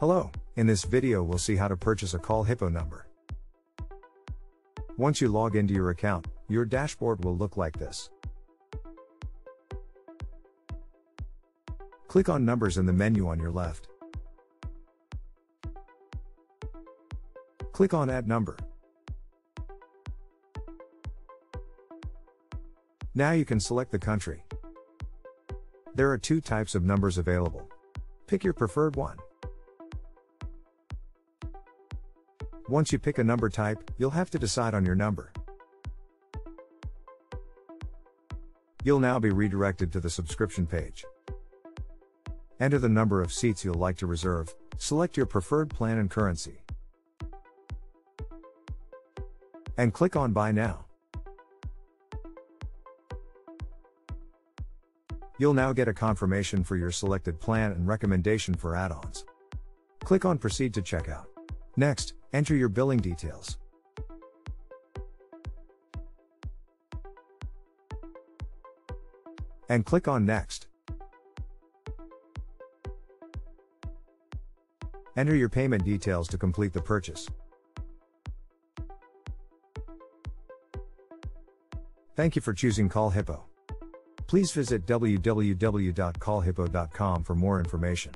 Hello, in this video we'll see how to purchase a CallHippo number. Once you log into your account, your dashboard will look like this. Click on Numbers in the menu on your left. Click on Add Number. Now you can select the country. There are two types of numbers available. Pick your preferred one. Once you pick a number type, you'll have to decide on your number. You'll now be redirected to the subscription page. Enter the number of seats you'll like to reserve, select your preferred plan and currency. And click on Buy Now. You'll now get a confirmation for your selected plan and recommendation for add-ons. Click on Proceed to checkout. Next, enter your billing details. And click on Next. Enter your payment details to complete the purchase. Thank you for choosing CallHippo. Please visit www.callhippo.com for more information.